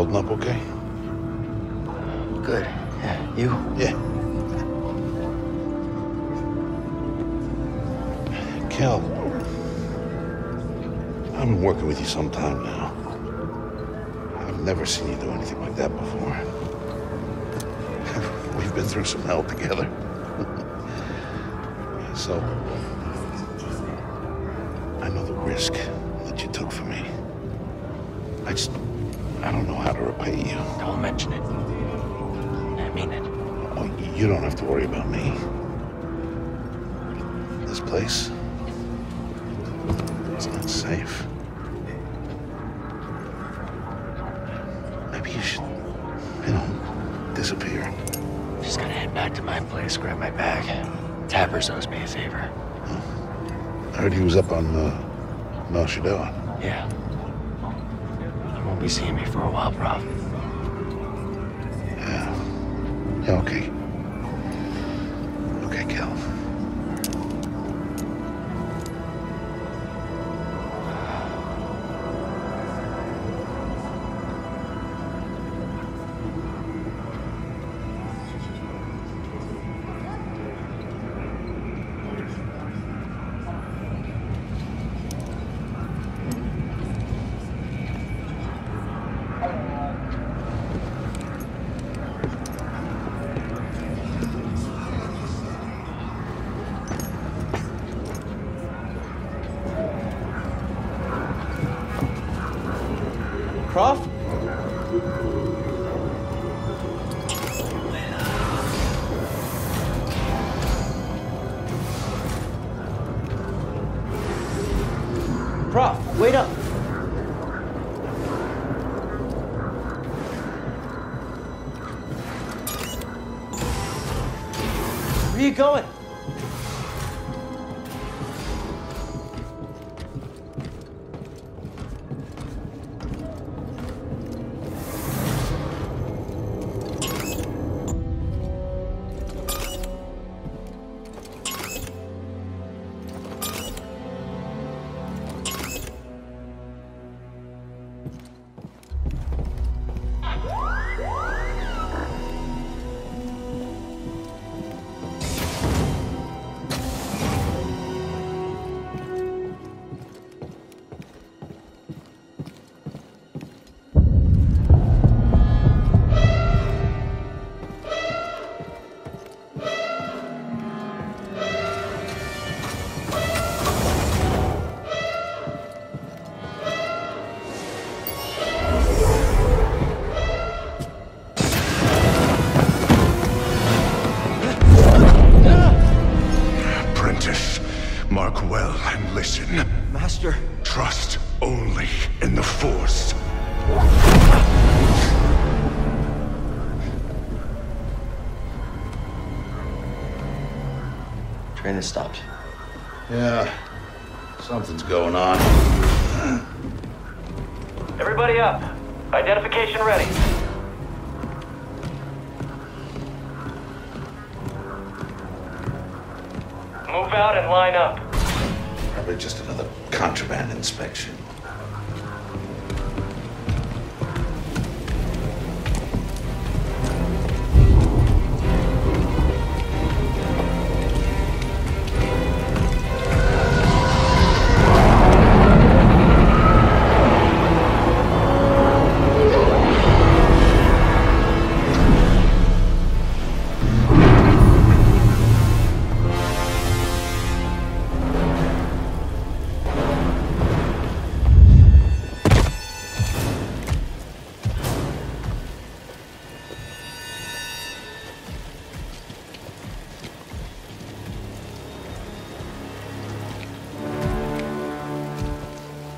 holding up okay? Good. Yeah, you? Yeah. Cal, I've been working with you some time now. I've never seen you do anything like that before. We've been through some hell together. so, I know the risk that you took for me. I just, I don't know how to repay you. Don't mention it. I mean it. Oh, you don't have to worry about me. This place is not safe. Maybe you should, you know, disappear. Just gotta head back to my place, grab my bag. Tappers owes me a favor. I heard he was up on uh, Nar Shaddaa. Yeah. Be seeing me for a while, Prauf. Yeah. Yeah. Okay, Croft? Prauf, wait up. Where are you going? Mark well and listen. Master. Trust only in the Force. Train has stopped. Yeah. Something's going on. Everybody up. Identification ready. Move out and line up. Probably just another contraband inspection.